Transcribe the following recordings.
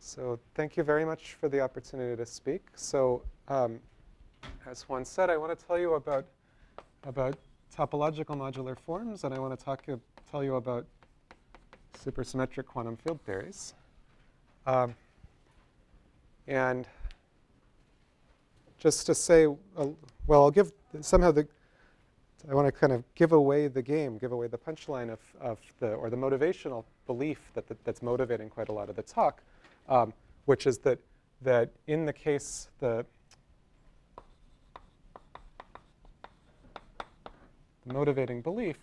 So thank you very much for the opportunity to speak. So um, as Juan said, I want to tell you about, about topological modular forms, and I want to talk, tell you about supersymmetric quantum field theories. Um, and just to say, uh, well, I'll give somehow the, I want to kind of give away the game, give away the punchline of, of the, or the motivational belief that, that that's motivating quite a lot of the talk, um, which is that, that in the case, the, motivating belief,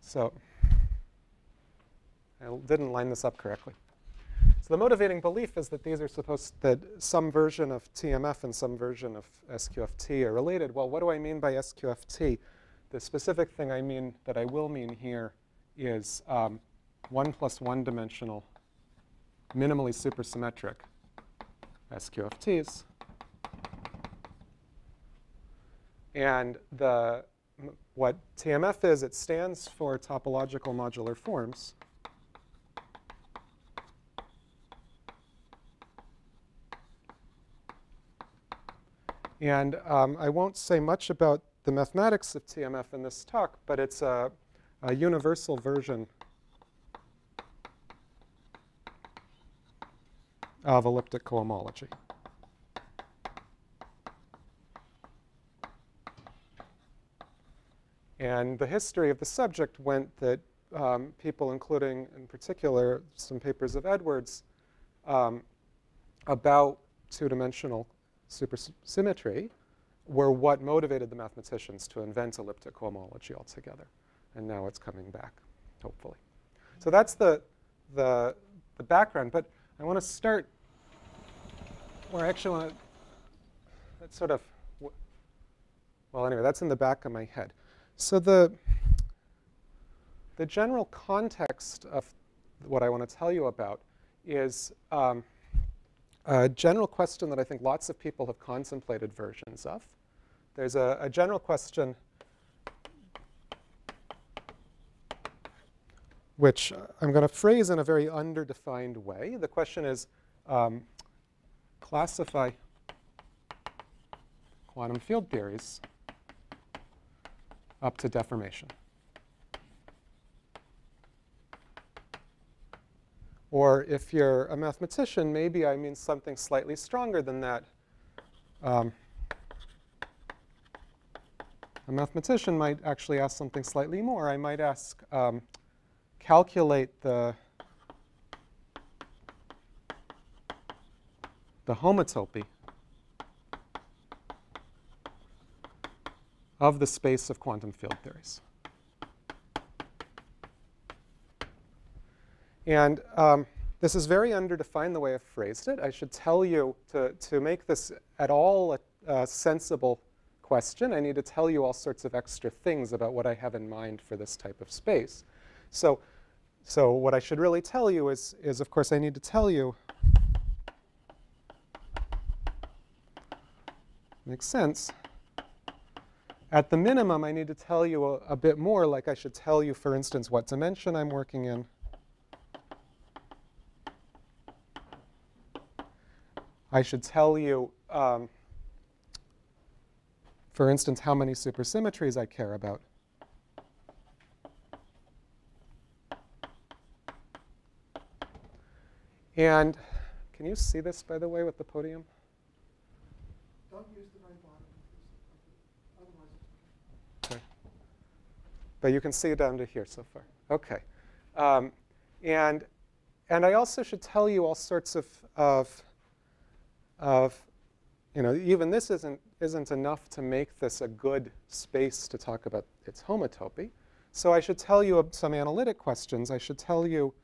so I didn't line this up correctly. So the motivating belief is that these are supposed, that some version of TMF and some version of SQFT are related. Well, what do I mean by SQFT? The specific thing I mean, that I will mean here, is um, 1 plus 1 dimensional minimally supersymmetric SQFTs. And the, what TMF is, it stands for topological modular forms. And um, I won't say much about the mathematics of TMF in this talk, but it's a, a universal version of elliptic cohomology. And the history of the subject went that um, people, including in particular some papers of Edwards, um, about two-dimensional supersymmetry were what motivated the mathematicians to invent elliptic cohomology altogether. And now it's coming back, hopefully. So that's the, the, the background. But I want to start I actually want that's sort of, well, anyway, that's in the back of my head. So the, the general context of what I want to tell you about is um, a general question that I think lots of people have contemplated versions of. There's a, a general question which I'm going to phrase in a very underdefined way. The question is, um, classify quantum field theories up to deformation. Or if you're a mathematician, maybe I mean something slightly stronger than that. Um, a mathematician might actually ask something slightly more. I might ask, um, calculate the, the homotopy of the space of quantum field theories. And um, this is very underdefined the way I've phrased it. I should tell you to, to make this at all a, a sensible question, I need to tell you all sorts of extra things about what I have in mind for this type of space. So, so what I should really tell you is, is of course, I need to tell you, makes sense. At the minimum, I need to tell you a, a bit more, like I should tell you, for instance, what dimension I'm working in. I should tell you, um, for instance, how many supersymmetries I care about. And can you see this, by the way, with the podium? Don't use the very bottom. Otherwise, okay. But you can see it down to here so far. Okay. Um, and, and I also should tell you all sorts of, of of, you know, even this isn't, isn't enough to make this a good space to talk about its homotopy. So I should tell you some analytic questions. I should tell you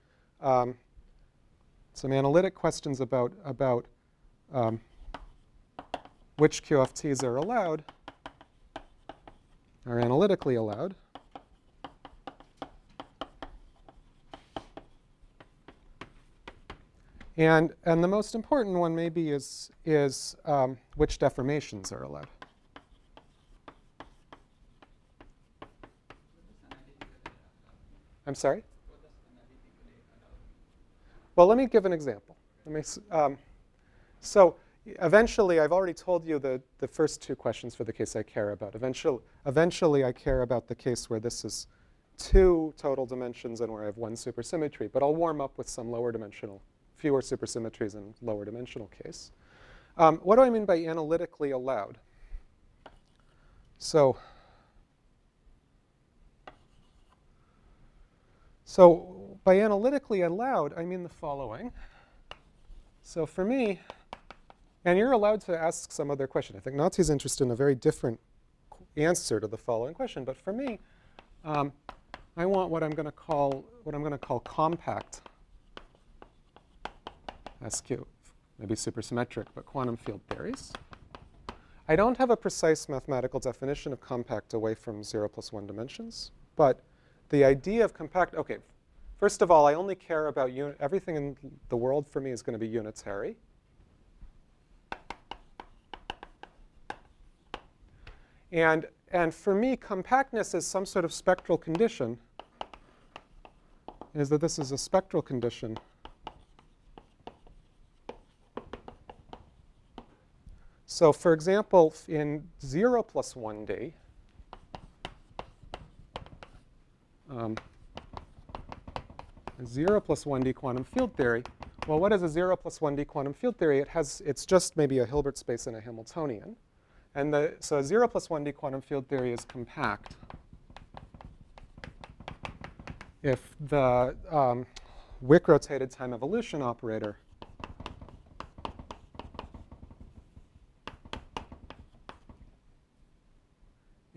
um, some analytic questions about, about um, which QFTs are allowed, are analytically allowed. And, and the most important one maybe is, is um, which deformations are allowed. I'm sorry? Well, let me give an example. Let me, um, so eventually, I've already told you the, the first two questions for the case I care about. Eventually, eventually, I care about the case where this is two total dimensions and where I have one supersymmetry. But I'll warm up with some lower dimensional, fewer supersymmetries in lower dimensional case. Um, what do I mean by analytically allowed? So, so by analytically allowed, I mean the following. So for me, and you're allowed to ask some other question. I think Nati's interested in a very different answer to the following question. But for me, um, I want what I'm going to call what I'm going to call compact SQ, maybe supersymmetric, but quantum field theories. I don't have a precise mathematical definition of compact away from 0 plus 1 dimensions, but the idea of compact, okay, first of all, I only care about uni- everything in the world for me is going to be unitary. And, and for me, compactness is some sort of spectral condition, is that this is a spectral condition So for example, in 0 plus 1D, um, 0 plus 1D quantum field theory, well, what is a 0 plus 1D quantum field theory? It has, it's just maybe a Hilbert space and a Hamiltonian. And the, so 0 plus 1D quantum field theory is compact if the um, Wick rotated time evolution operator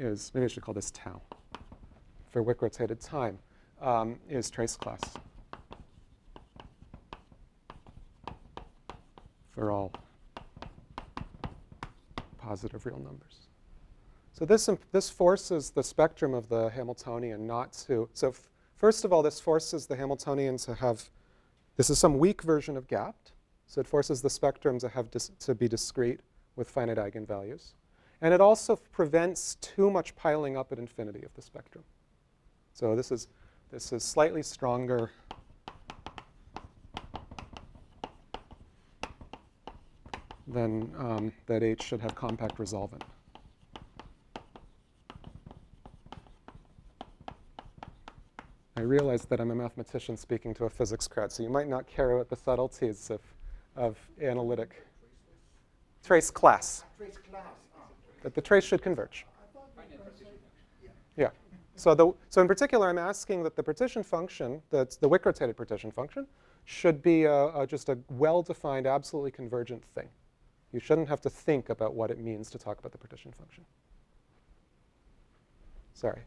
is, maybe I should call this tau, for Wick rotated time, um, is trace class for all positive real numbers. So this, this forces the spectrum of the Hamiltonian not to, so first of all, this forces the Hamiltonian to have, this is some weak version of gapped, so it forces the spectrum to, have to be discrete with finite eigenvalues. And it also prevents too much piling up at infinity of the spectrum. So this is, this is slightly stronger than um, that H should have compact resolvent. I realize that I'm a mathematician speaking to a physics crowd, so you might not care about the subtleties of, of analytic trace class, Trace class. That the trace should converge. Yeah. So, the, so in particular, I'm asking that the partition function, that's the Wick rotated partition function, should be a, a, just a well-defined, absolutely convergent thing. You shouldn't have to think about what it means to talk about the partition function. Sorry.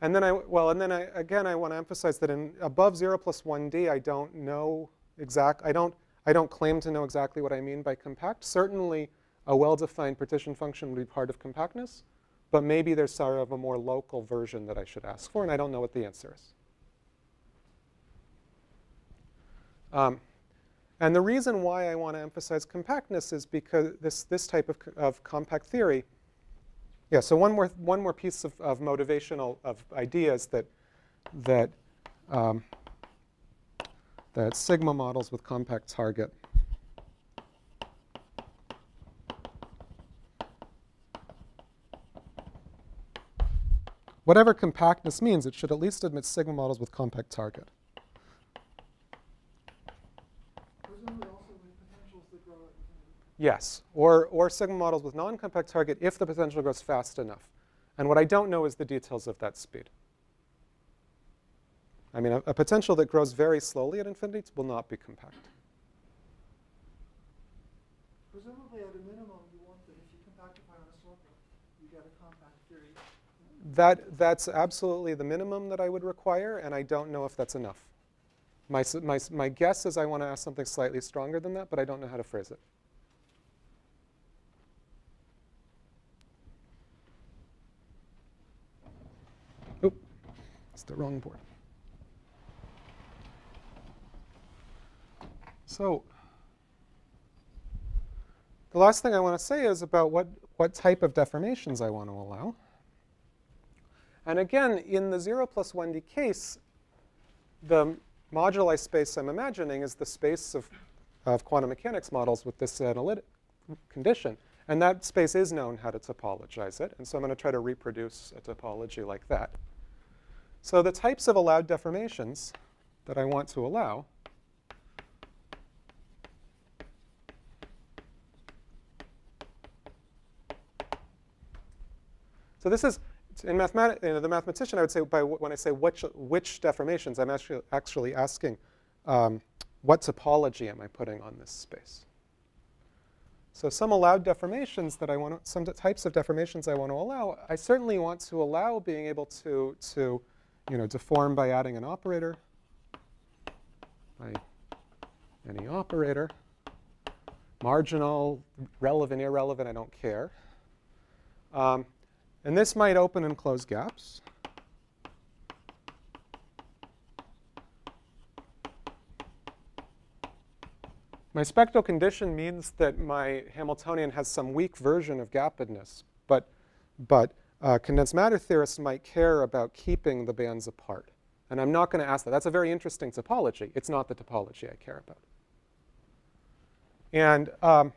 And then I, well, and then I, again, I want to emphasize that in above 0 plus 1d, I don't know exact, I don't, I don't claim to know exactly what I mean by compact. Certainly, a well-defined partition function would be part of compactness, but maybe there's sort of a more local version that I should ask for, and I don't know what the answer is. Um, and the reason why I want to emphasize compactness is because this, this type of, of compact theory, yeah, so one more, one more piece of, of motivational of ideas that, that, um, that sigma models with compact target Whatever compactness means, it should at least admit sigma models with compact target. Yes, or, or sigma models with non-compact target if the potential grows fast enough. And what I don't know is the details of that speed. I mean, a, a potential that grows very slowly at infinity will not be compact. Presumably at a minimum, you want that if you compactify on a slope, you get a compact theory. That, that's absolutely the minimum that I would require, and I don't know if that's enough. My, my, my guess is I want to ask something slightly stronger than that, but I don't know how to phrase it. Oop, it's the wrong board. So, the last thing I want to say is about what, what type of deformations I want to allow. And again, in the 0 plus 1d case, the moduli space I'm imagining is the space of, of quantum mechanics models with this analytic condition. And that space is known how to topologize it. And so I'm going to try to reproduce a topology like that. So the types of allowed deformations that I want to allow So this is, in mathematics, you know, the mathematician, I would say, by when I say which, which deformations, I'm actually, actually asking um, what topology am I putting on this space. So some allowed deformations that I want to, some types of deformations I want to allow, I certainly want to allow being able to, to you know, deform by adding an operator, by any operator, marginal, relevant, irrelevant, I don't care. Um, and this might open and close gaps. My spectral condition means that my Hamiltonian has some weak version of gappedness, but, but uh, condensed matter theorists might care about keeping the bands apart. And I'm not going to ask that. That's a very interesting topology. It's not the topology I care about. And um,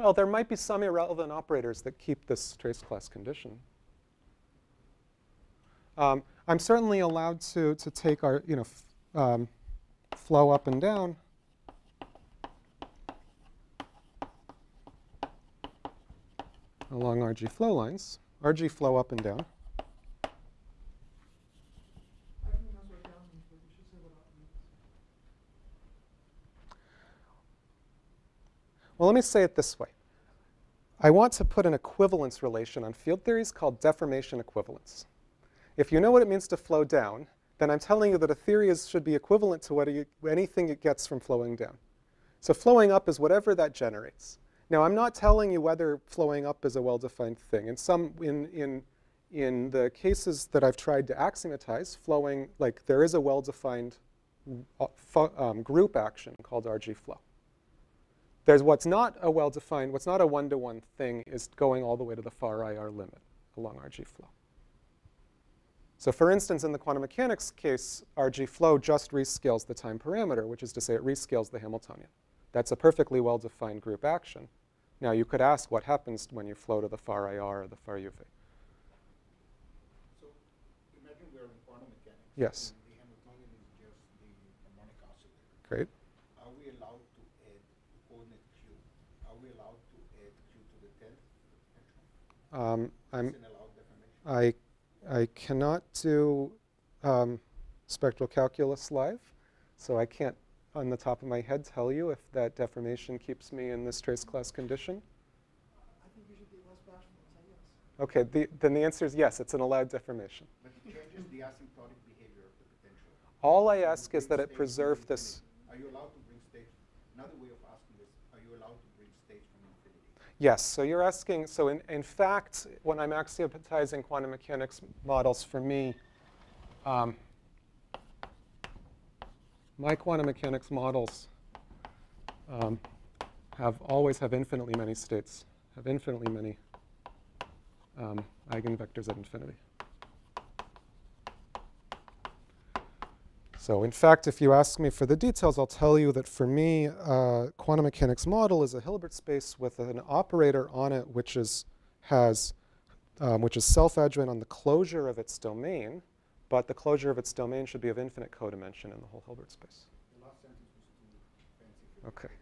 Well, there might be some irrelevant operators that keep this trace class condition. Um, I'm certainly allowed to, to take our, you know, um, flow up and down. along RG flow lines, RG flow up and down. Well, let me say it this way. I want to put an equivalence relation on field theories called deformation equivalence. If you know what it means to flow down, then I'm telling you that a theory is, should be equivalent to what you, anything it gets from flowing down. So flowing up is whatever that generates. Now, I'm not telling you whether flowing up is a well-defined thing. In some, in, in, in the cases that I've tried to axiomatize, flowing, like there is a well-defined uh, um, group action called RG flow. There's what's not a well-defined, what's not a one-to-one thing is going all the way to the far IR limit along RG flow. So for instance, in the quantum mechanics case, RG flow just rescales the time parameter, which is to say it rescales the Hamiltonian. That's a perfectly well-defined group action. Now you could ask what happens when you flow to the far IR or the far UV. So imagine we're in quantum mechanics. Yes. the Hamiltonian is just the harmonic oscillator. Great. Um, I'm, I, I cannot do um, spectral calculus live, so I can't, on the top of my head, tell you if that deformation keeps me in this trace class condition. I think you should be less bashful and say yes. Okay, the, then the answer is yes, it's an allowed deformation. But it changes the asymptotic behavior of the potential. All I ask is that it preserve this. Are you allowed to bring states? Another way of asking this, are you allowed to bring states from infinity? Yes, so you're asking, so in, in fact, when I'm axiomatizing quantum mechanics models for me, um, my quantum mechanics models um, have always have infinitely many states, have infinitely many um, eigenvectors at infinity. So in fact, if you ask me for the details, I'll tell you that for me, uh, quantum mechanics model is a Hilbert space with an operator on it which is, has, um, which is self-adjoint on the closure of its domain, but the closure of its domain should be of infinite codimension in the whole Hilbert space. The last sentence was too fancy. Okay.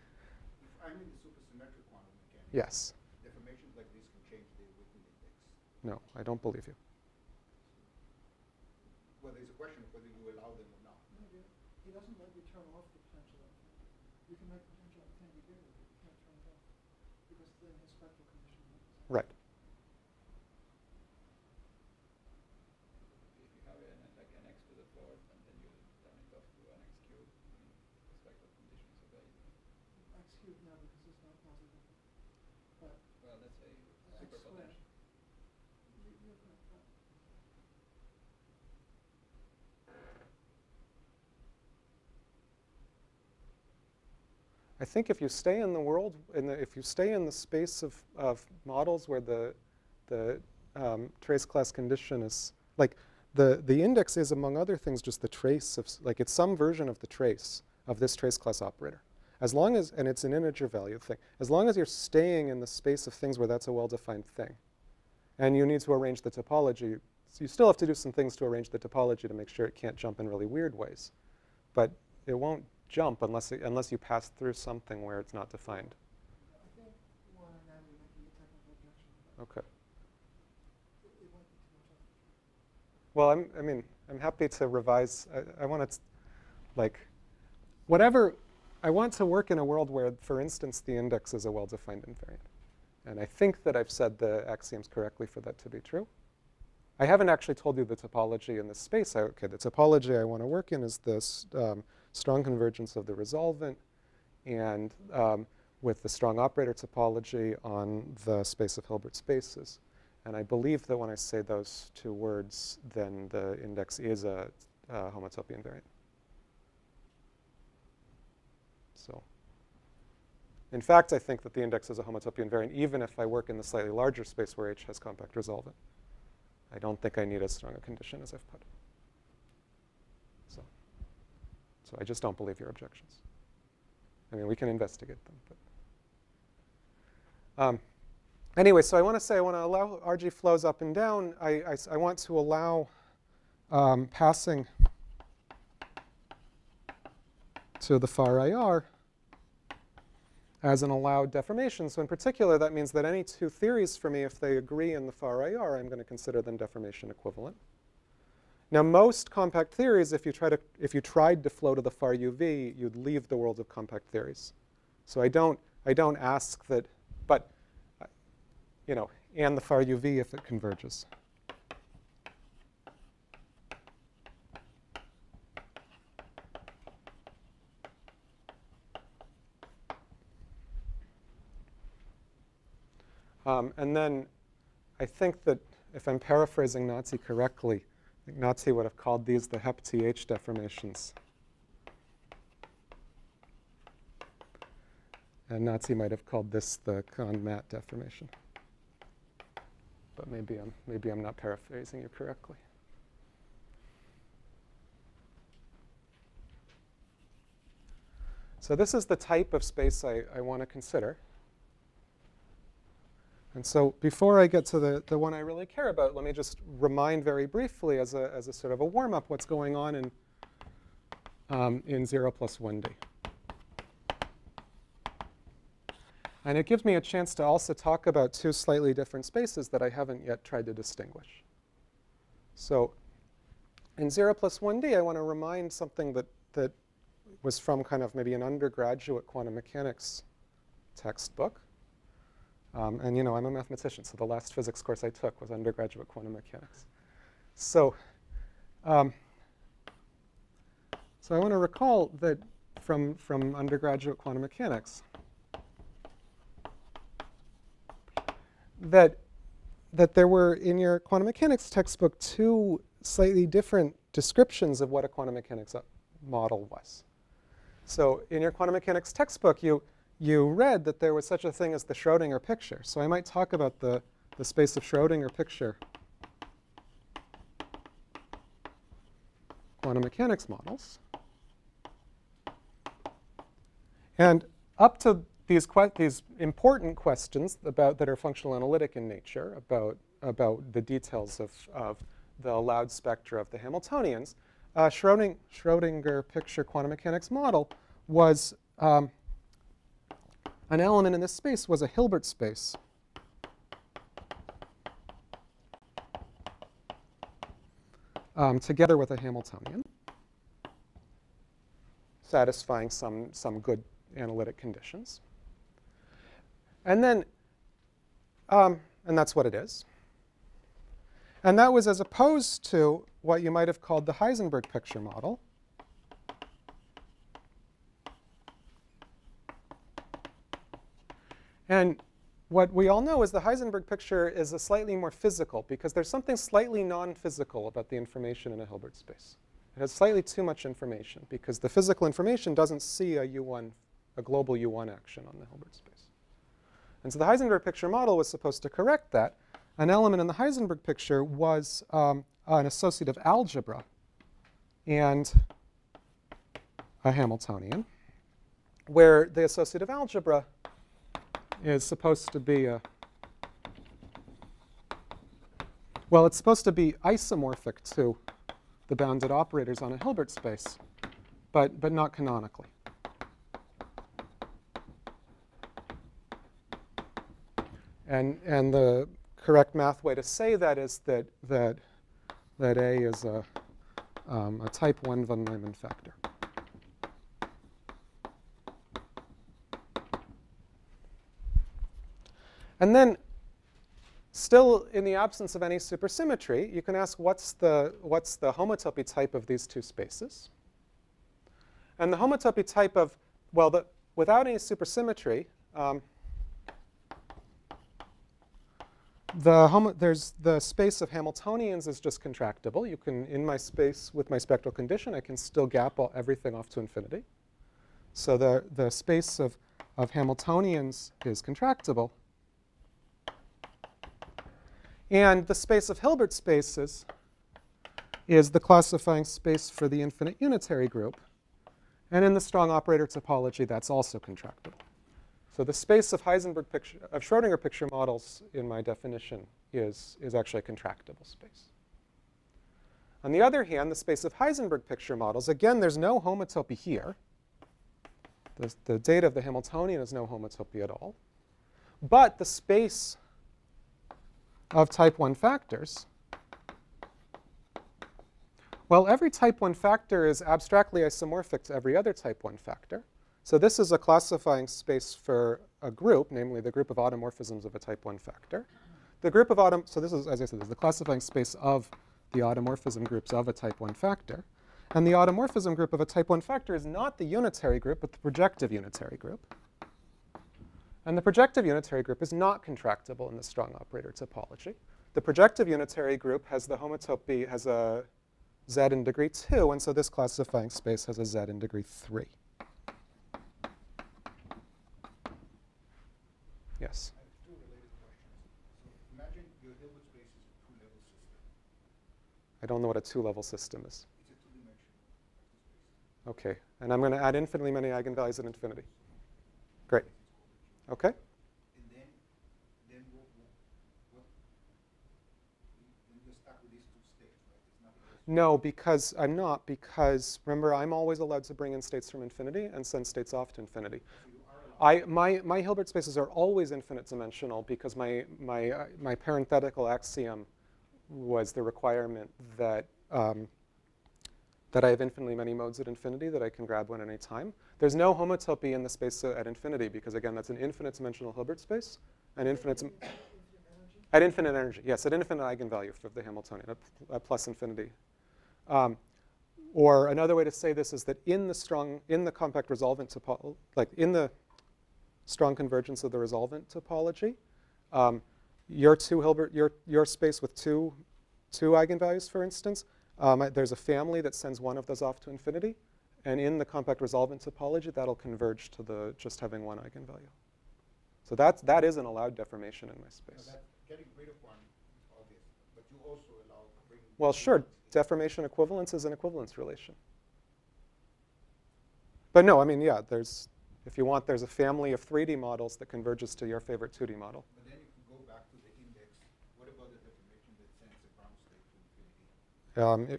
If I'm in the supersymmetric quantum mechanics, Yes. deformations like this can change the Witten index. No, I don't believe you. Well, there's a question of whether you allow them or not. No, you- he doesn't let you turn off the potential at infinity. You can make the potential at infinity bigger, but you can't turn it off. Because then his spectral condition won't be satisfied. Right. if you have an, like an x to the fourth and then you turn it off to an x cubed, I mean, the spectral conditions obey. X cubed now because it's not positive. But Well, let's say X squared. superpotential. you, you're correct. but I think if you stay in the world, in the, if you stay in the space of, of models where the, the um, trace class condition is, like, the, the index is, among other things, just the trace of, like, it's some version of the trace of this trace class operator. As long as, and it's an integer value thing, as long as you're staying in the space of things where that's a well-defined thing, and you need to arrange the topology, so you still have to do some things to arrange the topology to make sure it can't jump in really weird ways. But it won't jump unless, it, unless you pass through something where it's not defined. Okay. Well, I'm, I mean, I'm happy to revise. I, I want to, like, whatever. I want to work in a world where, for instance, the index is a well-defined invariant. And I think that I've said the axioms correctly for that to be true. I haven't actually told you the topology in this space. I, okay, the topology I want to work in is this um, strong convergence of the resolvent and um, with the strong operator topology on the space of Hilbert spaces. And I believe that when I say those two words, then the index is a uh, homotopy invariant. So, in fact, I think that the index is a homotopy invariant even if I work in the slightly larger space where H has compact resolvent. I don't think I need as strong a condition as I've put. So, so I just don't believe your objections. I mean, we can investigate them, but. Um, Anyway, so I want to say I want to allow RG flows up and down. I I want to allow um, passing to the far IR as an allowed deformation. So in particular, that means that any two theories for me, if they agree in the far IR, I'm going to consider them deformation equivalent. Now, most compact theories, if you, try to, if you tried to flow to the far UV, you'd leave the world of compact theories. So I don't, I don't ask that, but you know, and the far UV if it converges. Um, and then I think that if I'm paraphrasing Nati correctly, Nati would have called these the HEP-TH deformations. And Nati might have called this the cond-mat deformation but maybe I'm, maybe I'm not paraphrasing you correctly. So this is the type of space I, I want to consider. And so before I get to the, the one I really care about, let me just remind very briefly as a, as a sort of a warm-up what's going on in, um, in 0 plus 1D. And it gives me a chance to also talk about two slightly different spaces that I haven't yet tried to distinguish. So in 0 plus 1D, I want to remind something that, that was from kind of maybe an undergraduate quantum mechanics textbook. Um, and you know, I'm a mathematician, so the last physics course I took was undergraduate quantum mechanics. So, um, so I want to recall that from, from undergraduate quantum mechanics, that that there were in your quantum mechanics textbook two slightly different descriptions of what a quantum mechanics uh, model was. So in your quantum mechanics textbook, you you read that there was such a thing as the Schrodinger picture. So I might talk about the the space of Schrodinger picture quantum mechanics models. And up to these, these important questions about, that are functional analytic in nature about, about the details of, of the allowed spectra of the Hamiltonians, uh, Schroding, Schrodinger picture quantum mechanics model was um, an element in this space was a Hilbert space. Um, together with a Hamiltonian, satisfying some, some good analytic conditions. And then, um, and that's what it is. And that was as opposed to what you might have called the Heisenberg picture model. And what we all know is the Heisenberg picture is a slightly more physical because there's something slightly non-physical about the information in a Hilbert space. It has slightly too much information because the physical information doesn't see a U1 a global U1 action on the Hilbert space. And so the Heisenberg picture model was supposed to correct that. An element in the Heisenberg picture was um, an associative algebra and a Hamiltonian, where the associative algebra is supposed to be a well, it's supposed to be isomorphic to the bounded operators on a Hilbert space, but, but not canonically. And, and the correct math way to say that is that, that, that A is a, um, a type 1 von Neumann factor. And then, still in the absence of any supersymmetry, you can ask what's the, what's the homotopy type of these two spaces? And the homotopy type of, well, the, without any supersymmetry, um, the homo, there's the space of Hamiltonians is just contractible. You can, in my space with my spectral condition, I can still gap all, everything off to infinity. So the, the space of, of Hamiltonians is contractible. And the space of Hilbert spaces is the classifying space for the infinite unitary group. And in the strong operator topology, that's also contractible. So the space of Heisenberg picture, of Schrodinger picture models in my definition is, is actually a contractible space. On the other hand, the space of Heisenberg picture models, again, there's no homotopy here. The, the data of the Hamiltonian is no homotopy at all. But the space of type 1 factors, well, every type 1 factor is abstractly isomorphic to every other type 1 factor. So this is a classifying space for a group, namely the group of automorphisms of a type 1 factor. The group of autom so this is, as I said, this is the classifying space of the automorphism groups of a type 1 factor. And the automorphism group of a type 1 factor is not the unitary group, but the projective unitary group. And the projective unitary group is not contractible in the strong operator topology. The projective unitary group has the homotopy, has a z in degree 2, and so this classifying space has a z in degree 3. Yes? I have two related questions. So imagine your Hilbert space is a two-level system. I don't know what a two-level system is. It's a two-dimensional. Okay, and I'm going to add infinitely many eigenvalues at infinity. Great. Okay? And then, then what, what, what, you're stuck with these two states, right? There's. No, because I'm not, because remember, I'm always allowed to bring in states from infinity and send states off to infinity. So you are allowed. I, my, my Hilbert spaces are always infinite dimensional because my, my, uh, my parenthetical axiom was the requirement that, um, that I have infinitely many modes at infinity that I can grab one at any time. There's no homotopy in the space at infinity because, again, that's an infinite dimensional Hilbert space. An infinite, at infinite energy, yes, at infinite eigenvalue for the Hamiltonian, at, at plus infinity. Um, or another way to say this is that in the strong, in the compact resolvent topology, like in the strong convergence of the resolvent topology, um, your two Hilbert, your, your space with two, two eigenvalues, for instance, um, there's a family that sends one of those off to infinity, and in the compact resolvent topology, that'll converge to the just having one eigenvalue. So that's, that is an allowed deformation in my space. that getting rid of one obvious, but you also allow bringing. Well, sure, deformation equivalence is an equivalence relation. But no, I mean, yeah, there's, if you want, there's a family of 3D models that converges to your favorite 2D model. But then you can go back to the index. What about the deformation that sends the ground state to infinity? Um, it, In field space, not infinity in energy. Is that allowed Um, or not?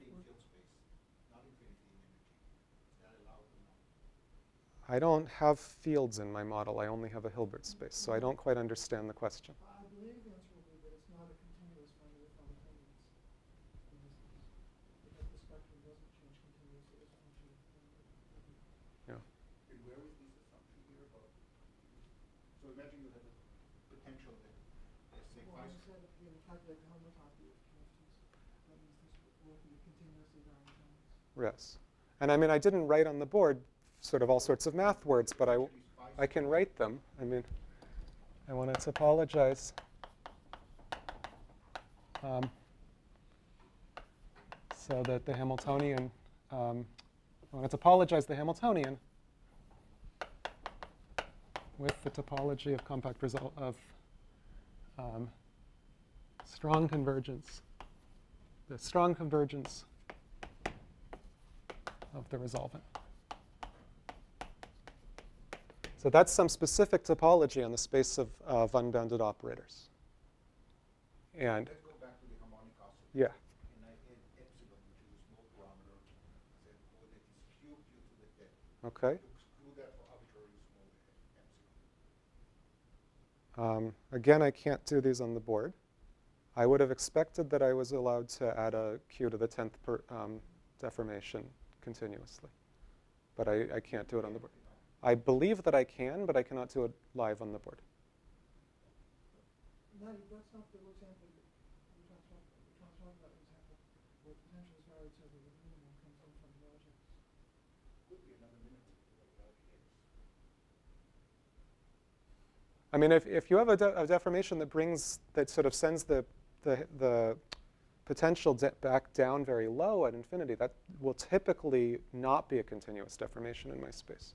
I don't have fields in my model. I only have a Hilbert space, so I don't quite understand the question. I believe the answer will be that it's not a continuous family of Hamiltonians. in this case, Because the spectrum doesn't change continuously as energy. And where is this assumption here about? So imagine you have a potential that, let's say, Well, five. as I said, we will calculate the homotopy of connections. That means this will be continuously varying families. Yes. And I mean, I didn't write on the board sort of all sorts of math words, but I, I can write them. I mean, I wanted to apologize. Um, so that the Hamiltonian, um, I wanted to topologize the Hamiltonian with the topology of compact resolvent um, strong convergence, the strong convergence of the resolvent. So that's some specific topology on the space of, of unbounded operators. And Let's go back to the harmonic oscillator. yeah, And I add epsilon, which is a small parameter, said coordinate is cubed due to the depth. okay. To exclude that for arbitrarily small epsilon. Um, again, I can't do these on the board. I would have expected that I was allowed to add a q to the 10th per, um, deformation continuously. But I, I can't do it on the board. I believe that I can, but I cannot do it live on the board. No, that's not the example that we're trying to talk about. We're trying to talk about an example where potential is relative with minimum comes in from the objects. Could be another minimum without x. I mean, if, if you have a, de- a deformation that brings, that sort of sends the, the, the potential back down very low at infinity, that will typically not be a continuous deformation in my space.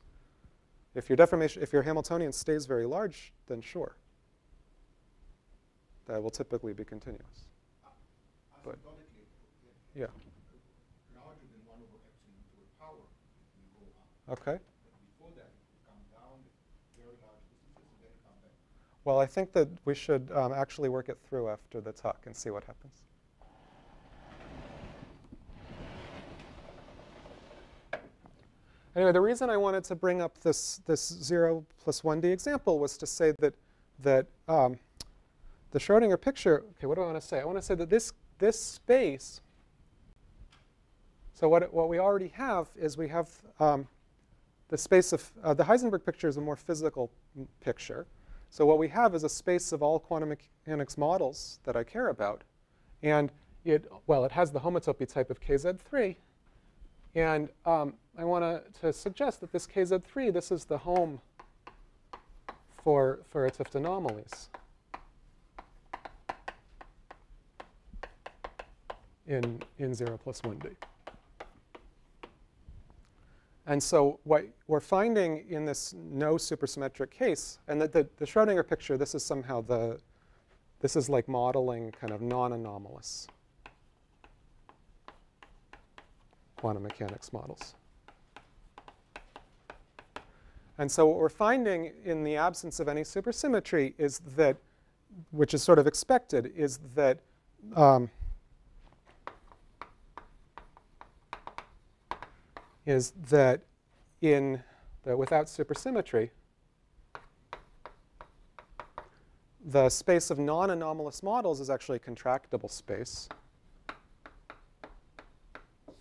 If your deformation, if your Hamiltonian stays very large, then sure. That will typically be continuous. But- Asymptotically, Yeah. larger than 1 over epsilon to a power, it go up. Okay. But before that, it will come down very large distances and then come back. Well, I think that we should um, actually work it through after the talk and see what happens. Anyway, the reason I wanted to bring up this, this 0 plus 1D example was to say that, that um, the Schrodinger picture, okay, what do I want to say? I want to say that this, this space, so what, what we already have is we have um, the space of, uh, the Heisenberg picture is a more physical picture. So what we have is a space of all quantum mechanics models that I care about. And it, well, it has the homotopy type of KZ3. And um, I want to suggest that this KZ3, this is the home for, for 't Hooft anomalies in, in 0 plus 1D. And so what we're finding in this no supersymmetric case, and the, the, the Schrodinger picture, this is somehow the, this is like modeling kind of non-anomalous quantum mechanics models. And so what we're finding in the absence of any supersymmetry is that, which is sort of expected, is that um, is that in the without supersymmetry, the space of non-anomalous models is actually a contractible space.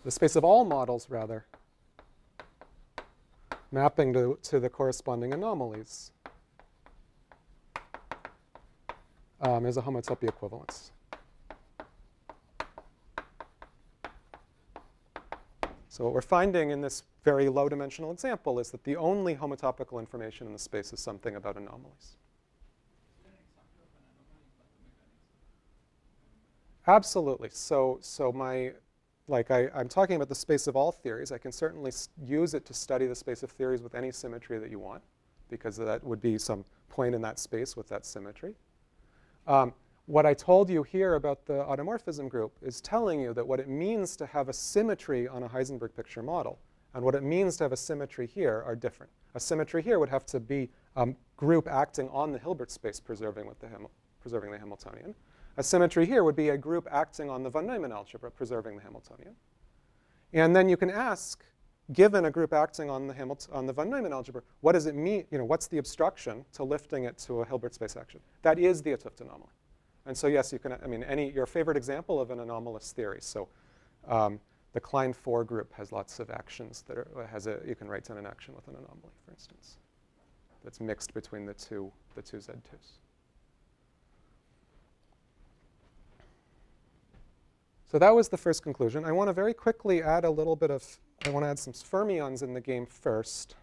The space of all models, rather, mapping to, to the corresponding anomalies, um, is a homotopy equivalence. So what we're finding in this very low dimensional example is that the only homotopical information in the space is something about anomalies. Absolutely. So, so my, like I, I'm talking about the space of all theories. I can certainly use it to study the space of theories with any symmetry that you want, because that would be some point in that space with that symmetry. Um, what I told you here about the automorphism group is telling you that what it means to have a symmetry on a Heisenberg picture model and what it means to have a symmetry here are different. A symmetry here would have to be a group acting on the Hilbert space preserving, with the preserving the Hamiltonian. A symmetry here would be a group acting on the von Neumann algebra preserving the Hamiltonian. And then you can ask, given a group acting on the, Hamilton, on the von Neumann algebra, what does it mean? You know, what's the obstruction to lifting it to a Hilbert space action? That is the 't anomaly. And so yes, you can, I mean, any, your favorite example of an anomalous theory. So um, the Klein 4 group has lots of actions that are, has a, you can write down an action with an anomaly, for instance, that's mixed between the two, the two Z2s. So that was the first conclusion. I want to very quickly add a little bit of, I want to add some fermions in the game first.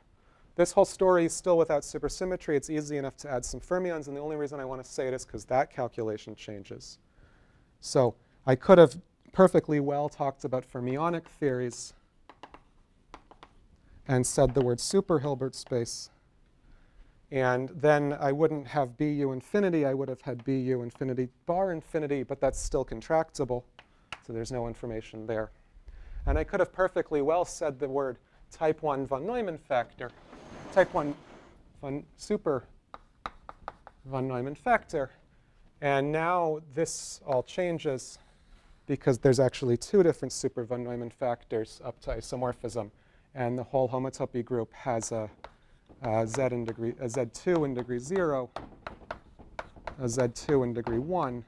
This whole story is still without supersymmetry. It's easy enough to add some fermions, and the only reason I want to say it is because that calculation changes. So I could have perfectly well talked about fermionic theories and said the word super Hilbert space And then I wouldn't have BU infinity, I would have had BU infinity bar infinity, but that's still contractible, so there's no information there. And I could have perfectly well said the word type 1 von Neumann factor, type 1 von super von Neumann factor. And now this all changes because there's actually two different super von Neumann factors up to isomorphism. And the whole homotopy group has a, a z in degree, a z2 in degree 0, a z2 in degree 1,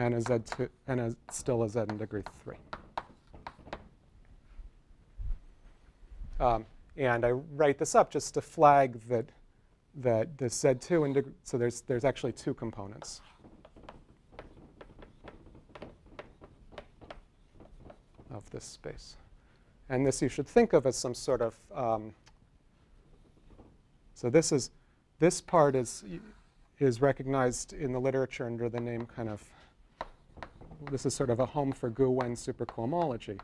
and a z2, and a, still a z in degree 3. Um, and I write this up just to flag that, that this Z2 in degree, so there's, there's actually two components. of this space. And this you should think of as some sort of, um, so this is, this part is, is recognized in the literature under the name kind of, this is sort of a home for Gu-Wen supercohomology.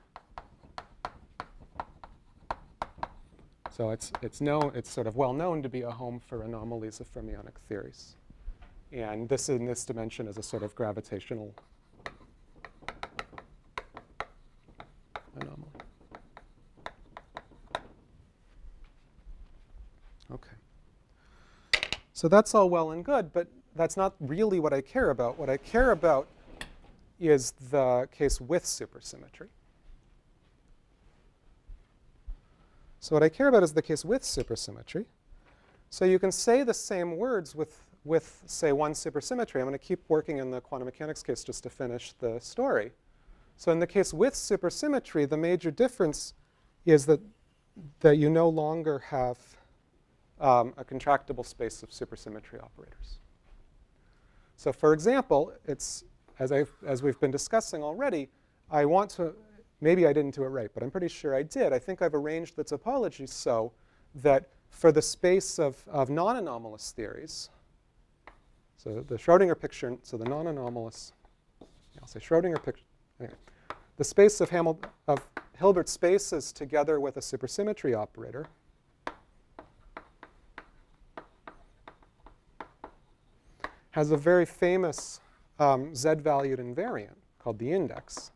So it's, it's, known, it's sort of well known to be a home for anomalies of fermionic theories. And this in this dimension is a sort of gravitational anomaly. Okay. So that's all well and good, but that's not really what I care about. What I care about is the case with supersymmetry. So what I care about is the case with supersymmetry. So you can say the same words with, with say, one supersymmetry. I'm going to keep working in the quantum mechanics case just to finish the story. So in the case with supersymmetry, the major difference is that, that you no longer have um, a contractible space of supersymmetry operators. So for example, it's, as, I've, as we've been discussing already, I want to, maybe I didn't do it right, but I'm pretty sure I did. I think I've arranged the topology so that for the space of, of non-anomalous theories, so the Schrodinger picture, so the non-anomalous, I'll say Schrodinger picture, anyway, the space of, Hamil of Hilbert spaces together with a supersymmetry operator has a very famous um, z-valued invariant called the index.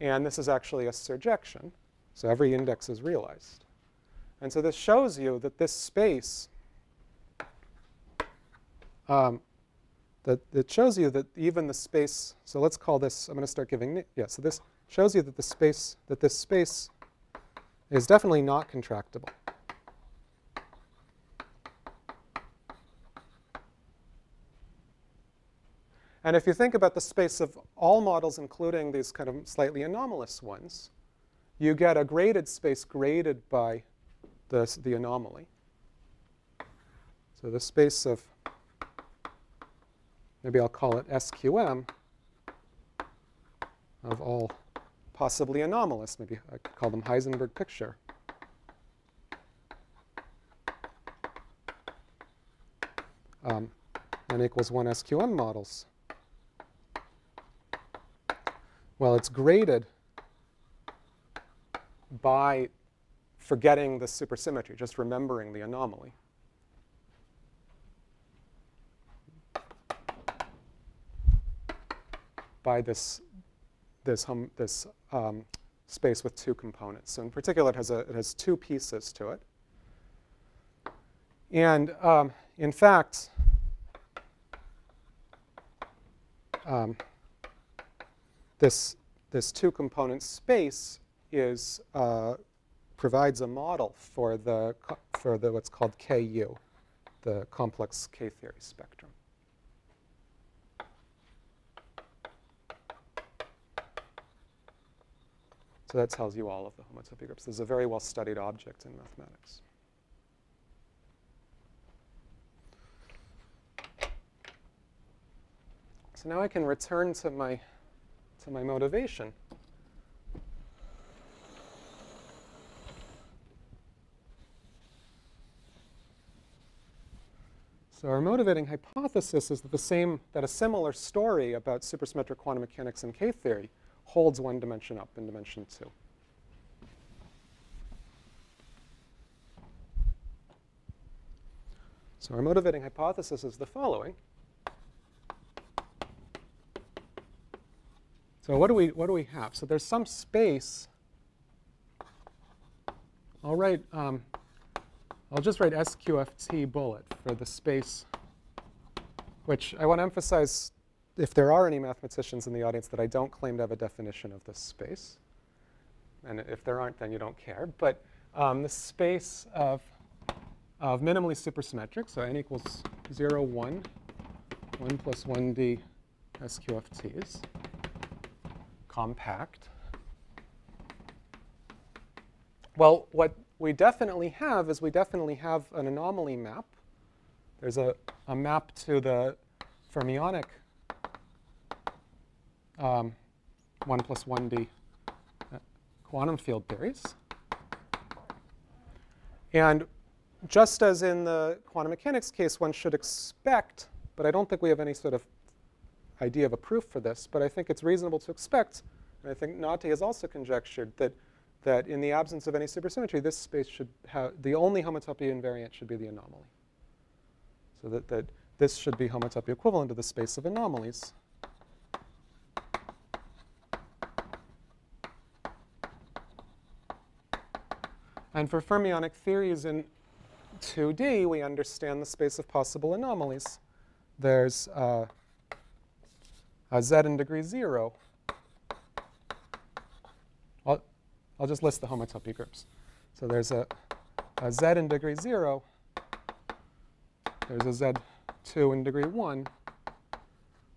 And this is actually a surjection. So every index is realized. And so this shows you that this space, um, that it shows you that even the space, so let's call this, I'm going to start giving, yeah, so this shows you that the space, that this space is definitely not contractible. And if you think about the space of all models, including these kind of slightly anomalous ones, you get a graded space graded by the, the anomaly. So the space of, maybe I'll call it SQM, of all possibly anomalous, maybe I could call them Heisenberg picture. Um, n equals 1 SQM models. Well, it's graded by forgetting the supersymmetry, just remembering the anomaly. By this, this, hum, this um, space with two components. So in particular, it has, a, it has two pieces to it. And um, in fact, um, this, this two-component space is, uh, provides a model for the, for the what's called KU, the complex K-theory spectrum. So that tells you all of the homotopy groups. This is a very well-studied object in mathematics. So now I can return to my so my motivation. So our motivating hypothesis is that the same, that a similar story about supersymmetric quantum mechanics and K-theory holds one dimension up in dimension two. So our motivating hypothesis is the following. So what do we what do we have? So there's some space. I'll write. Um, I'll just write SQFT bullet for the space, which I want to emphasize. If there are any mathematicians in the audience, that I don't claim to have a definition of this space, and if there aren't, then you don't care. But um, the space of of minimally supersymmetric, so n equals 0, 1, 1 plus 1d SQFTs, compact. Well, what we definitely have is we definitely have an anomaly map. There's a, a map to the fermionic um, 1 plus 1d uh, quantum field theories. And just as in the quantum mechanics case, one should expect, but I don't think we have any sort of idea of a proof for this, but I think it's reasonable to expect, and I think Nati has also conjectured, that, that in the absence of any supersymmetry, this space should have, the only homotopy invariant should be the anomaly. So that, that this should be homotopy equivalent to the space of anomalies. And for fermionic theories in 2D, we understand the space of possible anomalies. There's uh, a z in degree 0. I'll, I'll just list the homotopy groups. So there's a, a z in degree 0. There's a z2 in degree 1.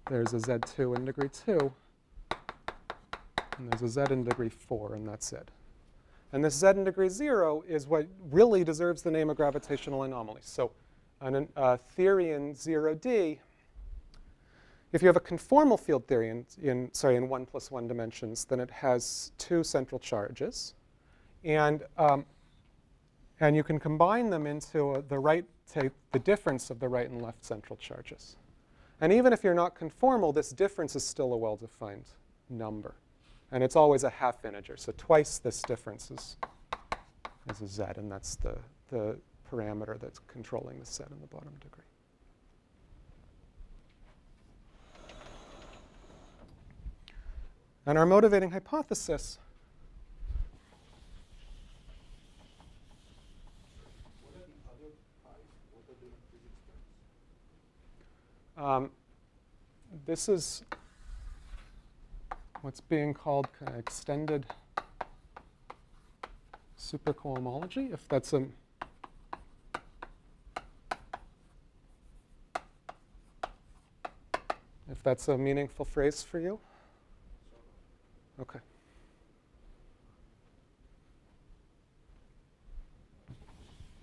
There's a z2 in degree 2. And there's a z in degree 4, and that's it. And this z in degree 0 is what really deserves the name of gravitational anomaly. So an a uh, theory in 0D, if you have a conformal field theory in, in, sorry, in 1 plus 1 dimensions, then it has two central charges. And, um, and you can combine them into a, the right, the difference of the right and left central charges. And even if you're not conformal, this difference is still a well-defined number. And it's always a half integer. So twice this difference is, is a z, and that's the, the parameter that's controlling the set in the bottom degree. And our motivating hypothesis um, this is what's being called kind of extended supercohomology, if that's a if that's a meaningful phrase for you. Okay.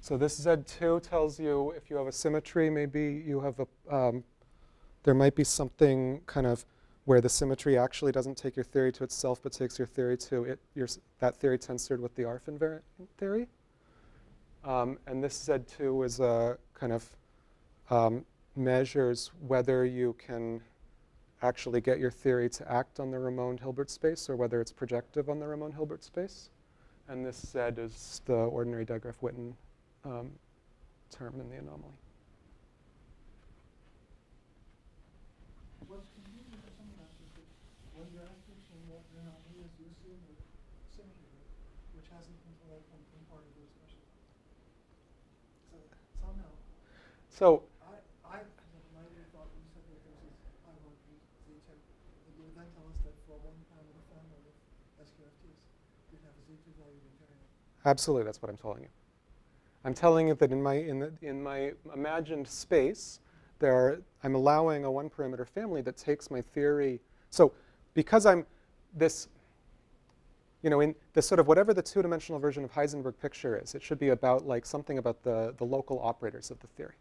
So this Z2 tells you if you have a symmetry, maybe you have a, um, there might be something kind of where the symmetry actually doesn't take your theory to itself, but takes your theory to it, your, that theory tensored with the Arf invariant theory. Um, and this Z2 is a kind of um, measures whether you can actually get your theory to act on the Ramond-Hilbert space or whether it's projective on the Ramond-Hilbert space. And this Z is the ordinary Dijkgraaf-Witten um, term in the anomaly. What's confusing for some of us is that when you're asking from what the anomaly is, you assume the symmetry rate, which hasn't until that point been part of the discussion. So somehow, So I, I, my idea thought when you said that there was this I one P Z two, that you would then tell us that for one parameter family of SQFTs, you'd have a Z two value invariant. Absolutely, that's what I'm telling you. I'm telling you that in my, in, the, in my imagined space, there are, I'm allowing a one parameter family that takes my theory. So because I'm this, you know, in this sort of whatever the two dimensional version of Heisenberg picture is, it should be about like something about the, the local operators of the theory.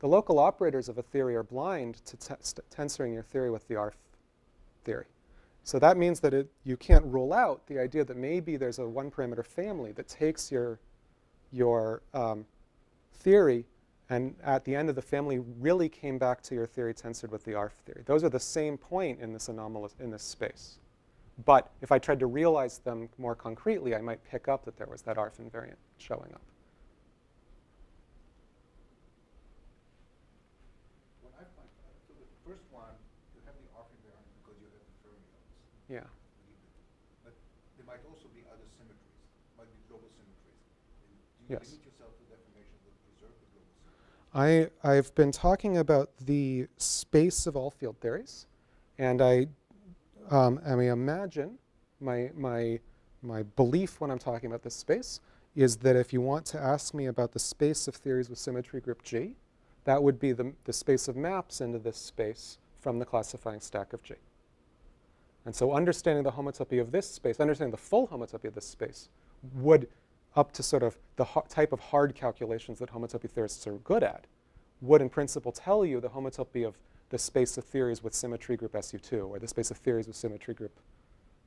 The local operators of a theory are blind to tensoring your theory with the R theory. So that means that it, you can't rule out the idea that maybe there's a one parameter family that takes your your um, theory and at the end of the family really came back to your theory tensored with the Arf theory. Those are the same point in this anomalous, in this space. But if I tried to realize them more concretely, I might pick up that there was that Arf invariant showing up. first one, you have the Arf invariant because you have the fermions. Yeah. within the- But there might also be other symmetries, might be global symmetries. And Do you Yes. limit yourself to deformations that preserve the global symmetry? I, I've been talking about the space of all field theories, and I, um, I mean, imagine my, my, my belief when I'm talking about this space is that if you want to ask me about the space of theories with symmetry group G, that would be the, the space of maps into this space from the classifying stack of G. And so understanding the homotopy of this space, understanding the full homotopy of this space, would, up to sort of the type of hard calculations that homotopy theorists are good at, would in principle tell you the homotopy of the space of theories with symmetry group SU2 or the space of theories with symmetry group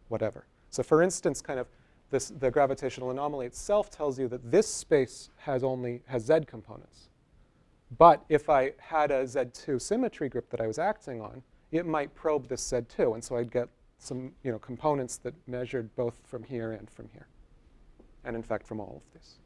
whatever. So for instance, kind of this, the gravitational anomaly itself tells you that this space has only has Z components. But if I had a Z2 symmetry group that I was acting on, it might probe this Z2, and so I'd get some you know, components that measured both from here and from here, and in fact from all of this.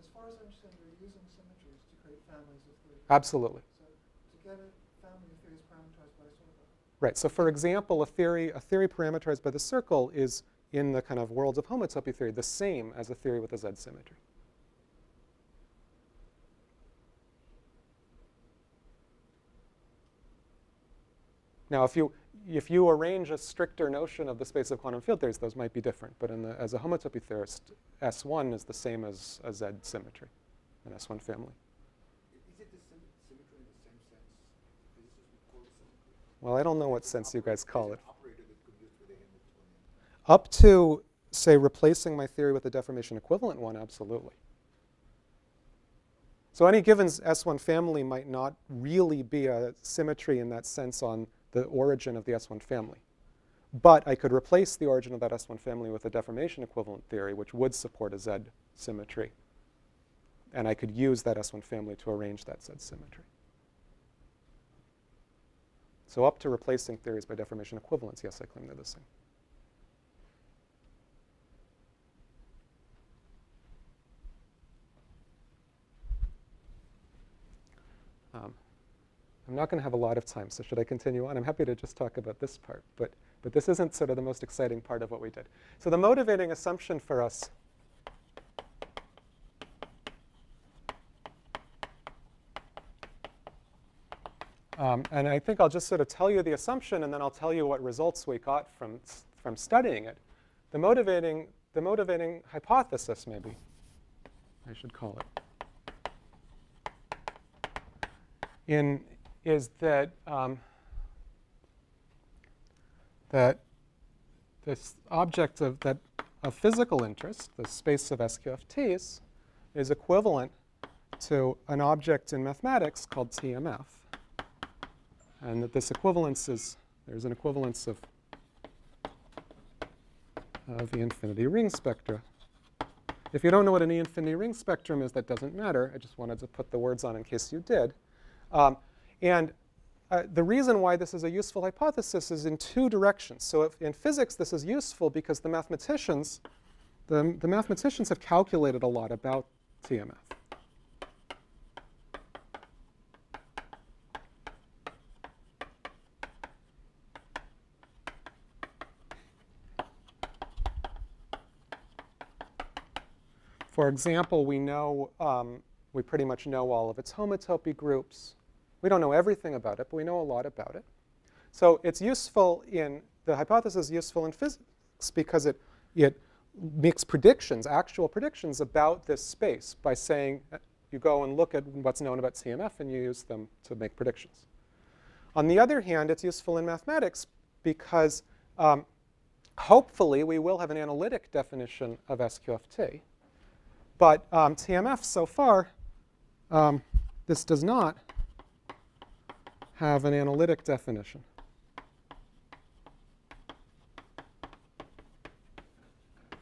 As far as I understand, you're using symmetries to create families of theories. Absolutely. So to get a family of theories parameterized by a circle, Right. So for example, a theory, a theory parameterized by the circle is in the kind of worlds of homotopy theory the same as a theory with a Z symmetry. Now, if you if you arrange a stricter notion of the space of quantum field theories, those might be different. But in the, as a homotopy theorist, S1 is the same as a Z symmetry, an S1 family. Is it the sym- symmetry in the same sense physicists would call it symmetry? Well, I don't know what sense you guys call it. operator that could be used with a Hamiltonian? Up to, say, replacing my theory with a deformation equivalent one, absolutely. So any given S1 family might not really be a symmetry in that sense on the origin of the S1 family. But I could replace the origin of that S1 family with a deformation equivalent theory, which would support a Z symmetry. And I could use that S1 family to arrange that Z symmetry. So up to replacing theories by deformation equivalence, yes, I claim they're the same. Um, I'm not going to have a lot of time, so should I continue on? I'm happy to just talk about this part, but, but this isn't sort of the most exciting part of what we did. So the motivating assumption for us Um, and I think I'll just sort of tell you the assumption, and then I'll tell you what results we got from, from studying it. The motivating, the motivating hypothesis, maybe, I should call it, in, is that, um, that this object of, that, of physical interest, the space of SQFTs, is equivalent to an object in mathematics called TMF and that this equivalence is, there's an equivalence of, of the infinity ring spectra. If you don't know what an infinity ring spectrum is, that doesn't matter. I just wanted to put the words on in case you did. Um, and uh, the reason why this is a useful hypothesis is in two directions. So if in physics, this is useful because the mathematicians, the, the mathematicians have calculated a lot about TMF. For example, we know, um, we pretty much know all of its homotopy groups. We don't know everything about it, but we know a lot about it. So it's useful in, the hypothesis is useful in physics because it, it makes predictions, actual predictions about this space by saying, uh, you go and look at what's known about TMF and you use them to make predictions. On the other hand, it's useful in mathematics because um, hopefully we will have an analytic definition of SQFT. But um, TMF so far, um, this does not have an analytic definition.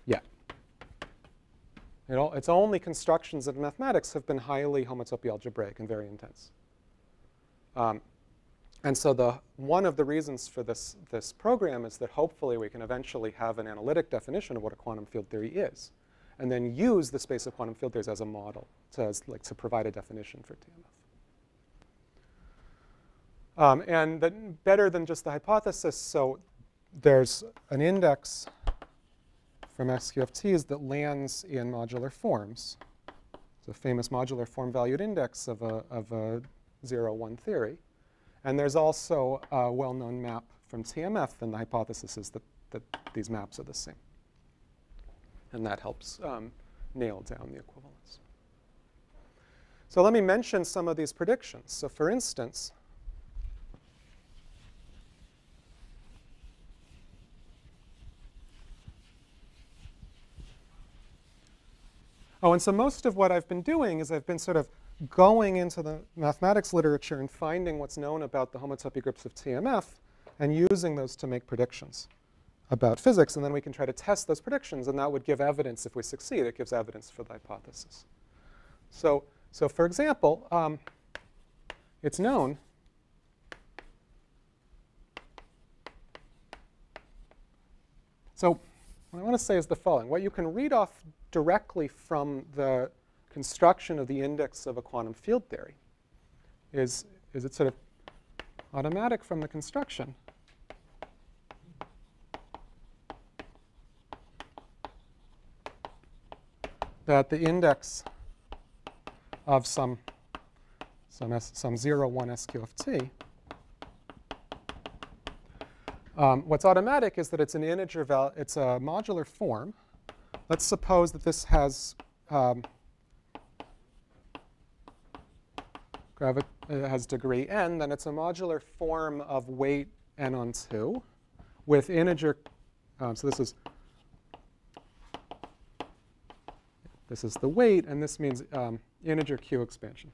Yeah. It all, its only constructions of mathematics have been highly homotopy algebraic and very intense. Um, and so the, one of the reasons for this, this program is that hopefully we can eventually have an analytic definition of what a quantum field theory is and then use the space of quantum field theories as a model to, like, to provide a definition for TMF. Um, and then better than just the hypothesis, so there's an index from SQFTs that lands in modular forms. It's a famous modular form valued index of a, of a 0, 1 theory. And there's also a well-known map from TMF, and the hypothesis is that, that these maps are the same. And that helps um, nail down the equivalence. So let me mention some of these predictions. So for instance, Oh, and so most of what I've been doing is I've been sort of going into the mathematics literature and finding what's known about the homotopy groups of TMF and using those to make predictions about physics. And then we can try to test those predictions, and that would give evidence if we succeed. It gives evidence for the hypothesis. So, so for example, um, it's known So what I want to say is the following. What you can read off directly from the construction of the index of a quantum field theory is, is it sort of automatic from the construction that the index of some some, S, some 0, 1 SQFT um, what's automatic is that it's an integer val it's a modular form. Let's suppose that this has um, gravi it has degree n, then it's a modular form of weight n on 2 with integer, um, so this is this is the weight, and this means um, integer q expansion.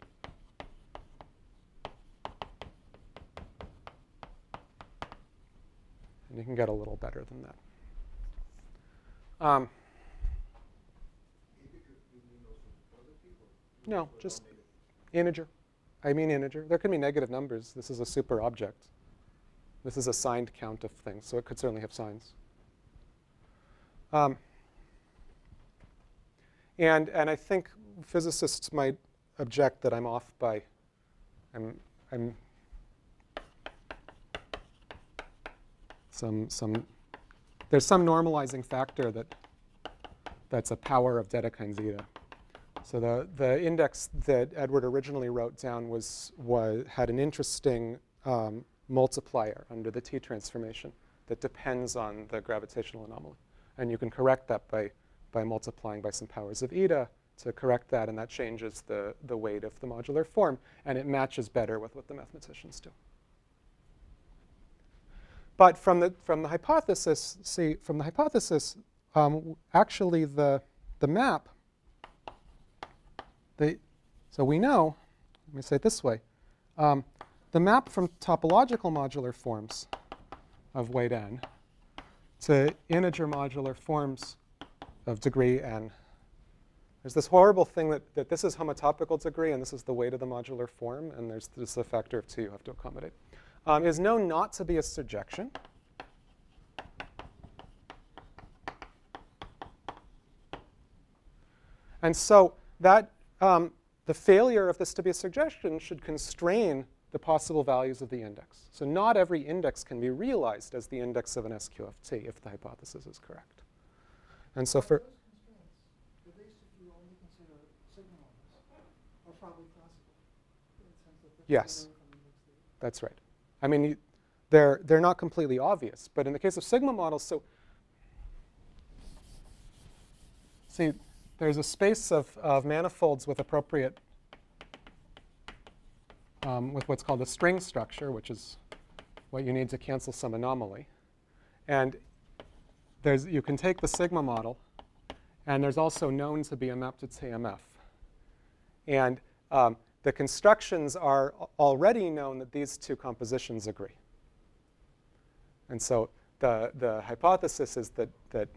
And you can get a little better than that. Um, no, just integer. I mean integer. There can be negative numbers. This is a super object. This is a signed count of things, so it could certainly have signs. Um, and, and I think physicists might object that I'm off by, I'm, I'm some, some, there's some normalizing factor that, that's a power of Dedekind eta. So the, the index that Edward originally wrote down was, was, had an interesting um, multiplier under the T transformation that depends on the gravitational anomaly. And you can correct that by, by multiplying by some powers of eta to correct that, and that changes the, the weight of the modular form, and it matches better with what the mathematicians do. But from the, from the hypothesis, see, from the hypothesis, um, actually the, the map, so we know, let me say it this way, um, the map from topological modular forms of weight n to integer modular forms of degree n. There's this horrible thing that, that this is homotopical degree and this is the weight of the modular form, and there's this a factor of 2 you have to accommodate, um, is known not to be a surjection. And so that um, the failure of this to be a surjection should constrain the possible values of the index. So not every index can be realized as the index of an SQFT if the hypothesis is correct. And so for Yes. That's right. I mean, you, they're, they're not completely obvious, but in the case of sigma models, so see, there's a space of, of manifolds with appropriate, um, with what's called a string structure, which is what you need to cancel some anomaly. And there's, you can take the sigma model, and there's also known to be a map to TMF. And um, the constructions are already known that these two compositions agree. And so the, the hypothesis is that, that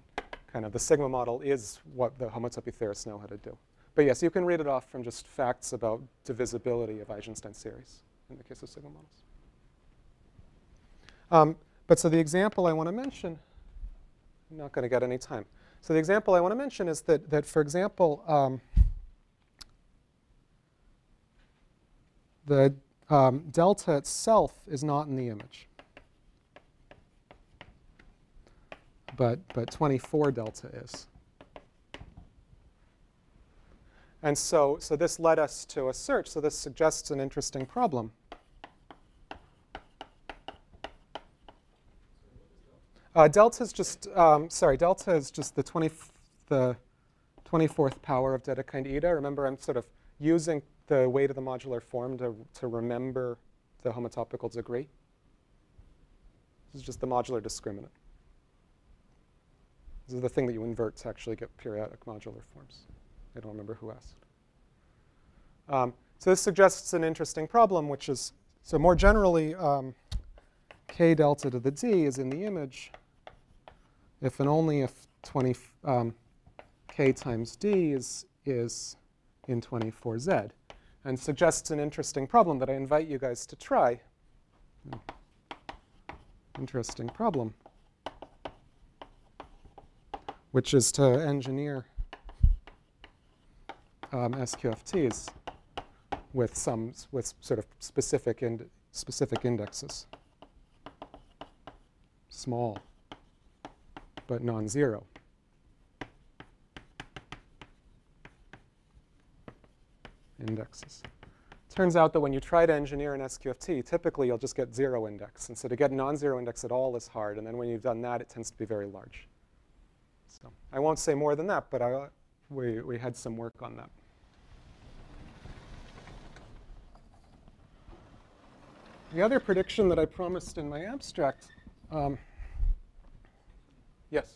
kind of the sigma model is what the homotopy theorists know how to do. But yes, you can read it off from just facts about divisibility of Eisenstein series in the case of sigma models. Um, but so the example I want to mention, I'm not going to get any time. So the example I want to mention is that, that for example, um, the um, delta itself is not in the image. But, but 24 delta is. And so, so this led us to a search. So this suggests an interesting problem. Uh, delta is just, um, sorry, delta is just the, 20, the 24th power of Dedekind eta. Remember, I'm sort of using the weight of the modular form to, to remember the homotopical degree. This is just the modular discriminant. This is the thing that you invert to actually get periodic modular forms. I don't remember who asked. Um, so this suggests an interesting problem, which is, so more generally, um, k delta to the d is in the image if and only if 20, um, k times d is, is in 24z. And suggests an interesting problem that I invite you guys to try. Interesting problem, which is to engineer um, SQFTs with some with sort of specific ind specific indexes, small but non-zero. Indexes. Turns out that when you try to engineer an SQFT, typically you'll just get zero index. And so to get a non-zero index at all is hard. And then when you've done that, it tends to be very large. So I won't say more than that, but I, we, we had some work on that. The other prediction that I promised in my abstract, um, yes?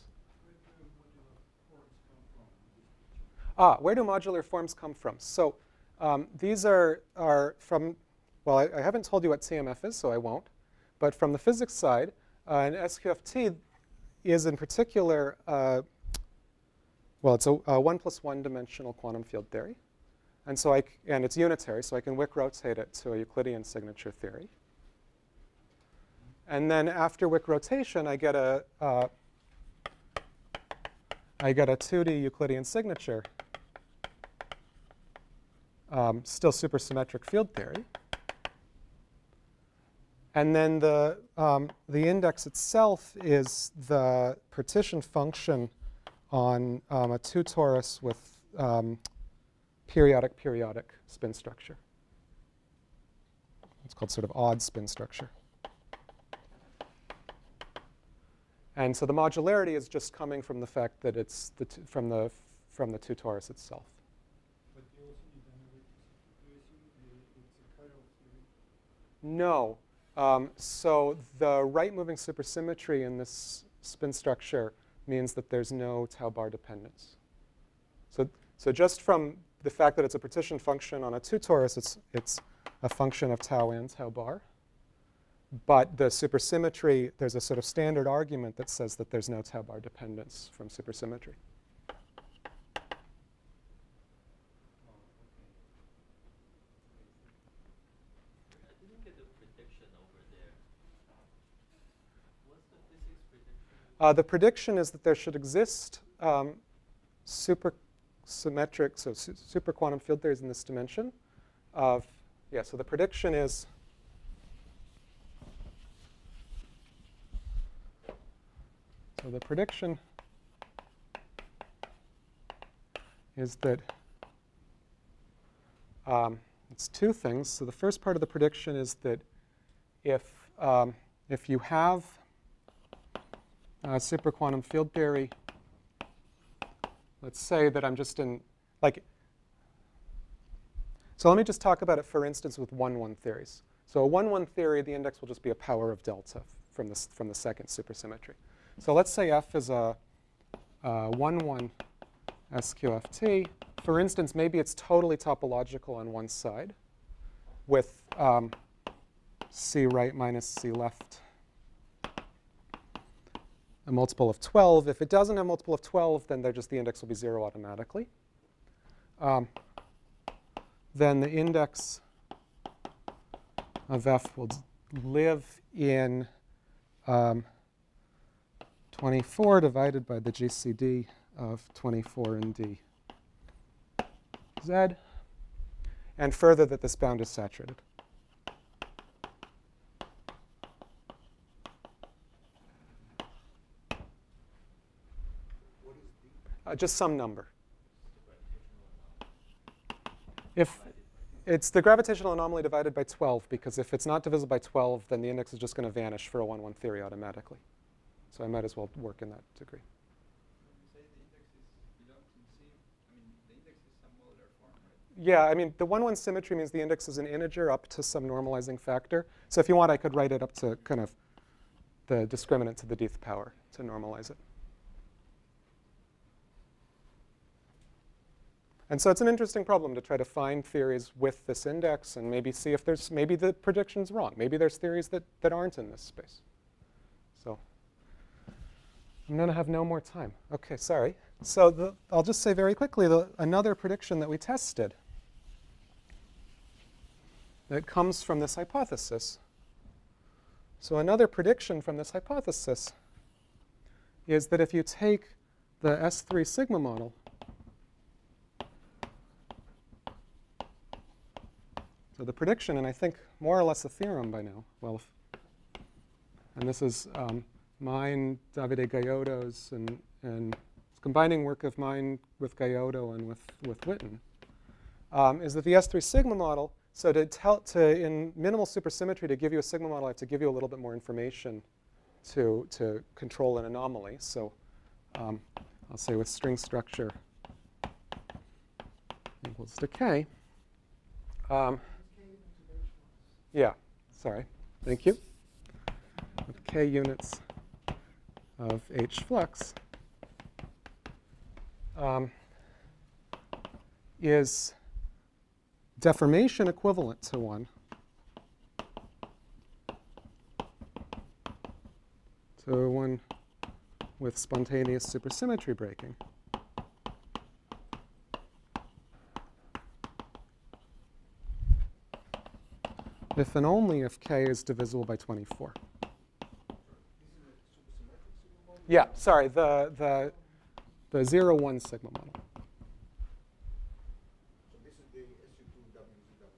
Ah, where do modular forms come from? So um, these are, are from, well, I, I, haven't told you what TMF is, so I won't. But from the physics side, uh, an SQFT is in particular, uh, well, it's a, a, one plus one dimensional quantum field theory. And so I, and it's unitary, so I can Wick rotate it to a Euclidean signature theory. And then after Wick rotation, I get a, uh, I get a 2D Euclidean signature, um, still supersymmetric field theory. And then the, um, the index itself is the partition function on um, a two torus with um, periodic periodic spin structure. It's called sort of odd spin structure. And so the modularity is just coming from the fact that it's the from the from the two torus itself. But you also need another assume it's a cutoff No. Um, so the right moving supersymmetry in this spin structure means that there's no tau bar dependence. So, so just from the fact that it's a partition function on a two torus, it's, it's a function of tau and tau bar. But the supersymmetry, there's a sort of standard argument that says that there's no tau bar dependence from supersymmetry. Uh, the prediction is that there should exist um, super symmetric, so su super quantum field theories in this dimension of, yeah, so the prediction is So the prediction is that um, it's two things. So the first part of the prediction is that if, um, if you have super quantum field theory, let's say that I'm just in, like, so let me just talk about it, for instance, with 1-1 theories. So a 1-1 theory, the index will just be a power of delta from the, from the second supersymmetry. So let's say f is a 1-1 SQFT. For instance, maybe it's totally topological on one side with um, c right minus c left a multiple of 12. If it doesn't have a multiple of 12, then just the index will be 0 automatically. Um, then the index of f will live in um, 24 divided by the GCD of 24 and D Z, and further that this bound is saturated. Uh, just some number. If it's the gravitational anomaly divided by 12, because if it's not divisible by 12, then the index is just going to vanish for a 1-1 theory automatically. So I might as well work in that degree. Yeah, I mean, the 1-1 symmetry means the index is an integer up to some normalizing factor. So if you want, I could write it up to kind of the discriminant to the dth power to normalize it. And so it's an interesting problem to try to find theories with this index and maybe see if there's, maybe the prediction's wrong. Maybe there's theories that, that aren't in this space. So I'm going to have no more time. Okay, sorry. So the, I'll just say very quickly the, another prediction that we tested that comes from this hypothesis. So another prediction from this hypothesis is that if you take the S3 sigma model So the prediction, and I think more or less a theorem by now, well, and this is um, mine, Davide Gaiotto's, and, and combining work of mine with Gaiotto and with, with Witten, um, is that the S3 sigma model, so to tell, to, in minimal supersymmetry, to give you a sigma model, I have to give you a little bit more information to, to control an anomaly. So um, I'll say with string structure equals decay. Um, yeah, sorry. Thank you. With k units of h flux um, is deformation equivalent to 1 to 1 with spontaneous supersymmetry breaking. If and only if k is divisible by 24. Yeah, sorry, the, the, the 0, 1 sigma model. So this is the SU2 WZW.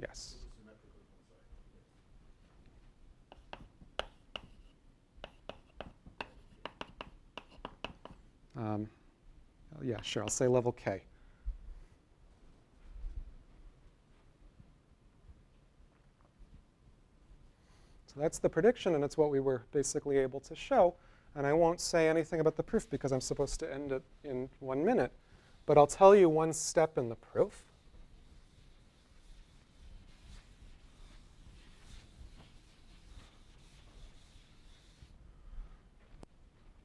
Yes. Um, yeah, sure, I'll say level k. that's the prediction, and it's what we were basically able to show. And I won't say anything about the proof because I'm supposed to end it in one minute. But I'll tell you one step in the proof.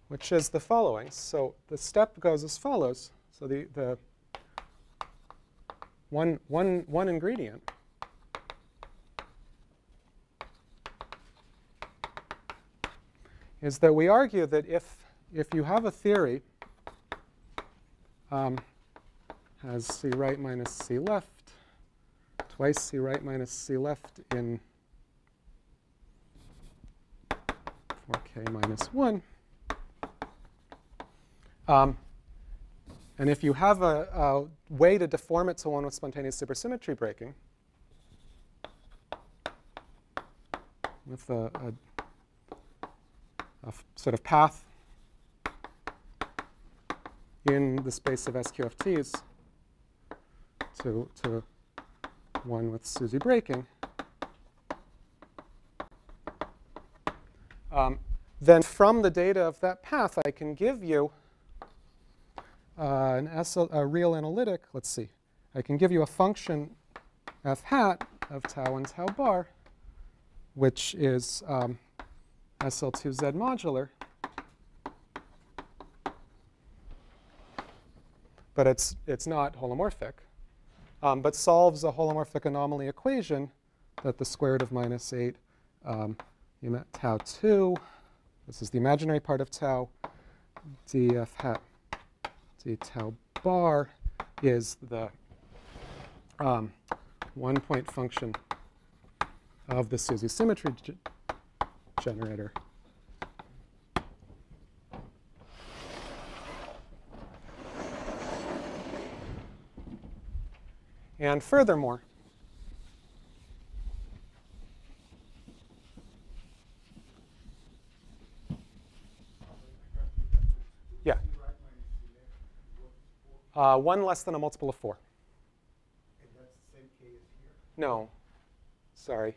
Which is the following. So the step goes as follows. So the, the one, one, one ingredient is that we argue that if, if you have a theory um, has c right minus c left, twice c right minus c left in 4k minus 1, um, and if you have a, a, way to deform it to one with spontaneous supersymmetry breaking, with a, a a sort of path in the space of SQFTs to, to one with SUSY breaking, um, then from the data of that path, I can give you uh, an SL, a real analytic. Let's see. I can give you a function f hat of tau and tau bar, which is um, SL2Z modular. But it's, it's not holomorphic, um, but solves a holomorphic anomaly equation that the square root of minus 8 um, tau 2, this is the imaginary part of tau, df hat d tau bar is the um, one point function of the SUSY symmetry generator. And furthermore, yeah. Uh, 1 less than a multiple of 4. And that's the same K as here? No, sorry.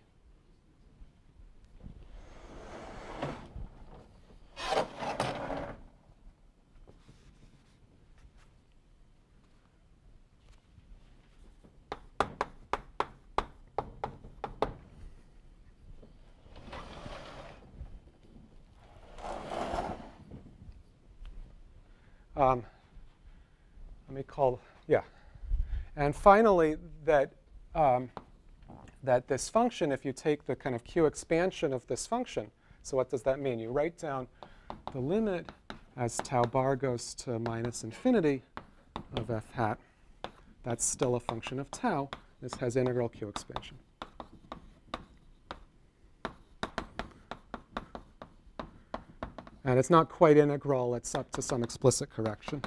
Um, let me call, yeah. And finally, that, um, that this function, if you take the kind of q expansion of this function, so what does that mean? You write down the limit as tau bar goes to minus infinity of f hat. That's still a function of tau. This has integral q expansion. And it's not quite integral. It's up to some explicit correction.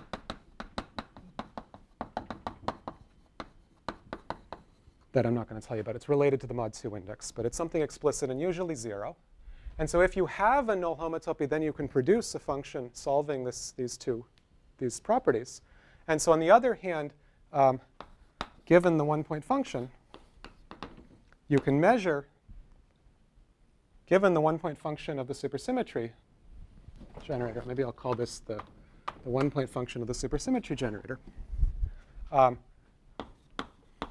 That I'm not going to tell you about. It's related to the mod 2 index, but it's something explicit and usually 0. And so if you have a null homotopy, then you can produce a function solving this, these two these properties. And so on the other hand, um, given the one-point function, you can measure, given the one-point function of the supersymmetry generator, maybe I'll call this the, the one-point function of the supersymmetry generator. Um,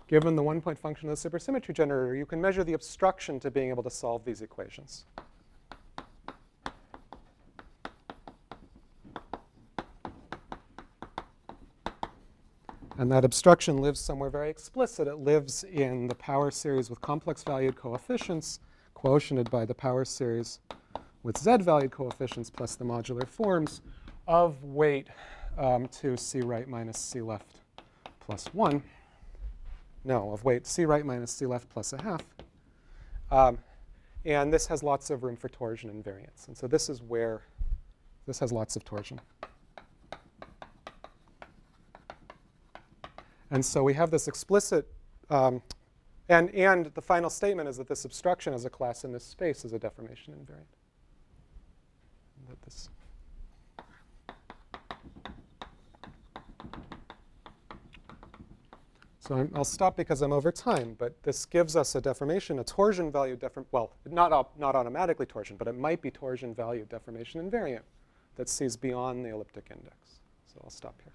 given the one-point function of the supersymmetry generator, you can measure the obstruction to being able to solve these equations. And that obstruction lives somewhere very explicit. It lives in the power series with complex valued coefficients, quotiented by the power series with z-valued coefficients plus the modular forms of weight um, to c right minus c left plus 1 no, of weight c right minus c left plus a half. Um, and this has lots of room for torsion invariants. And so this is where this has lots of torsion. And so we have this explicit, um, and, and the final statement is that this obstruction as a class in this space is a deformation invariant. That this So i will stop because I'm over time, but this gives us a deformation, a torsion value deformation, well, not, not automatically torsion, but it might be torsion value deformation invariant that sees beyond the elliptic index. So I'll stop here.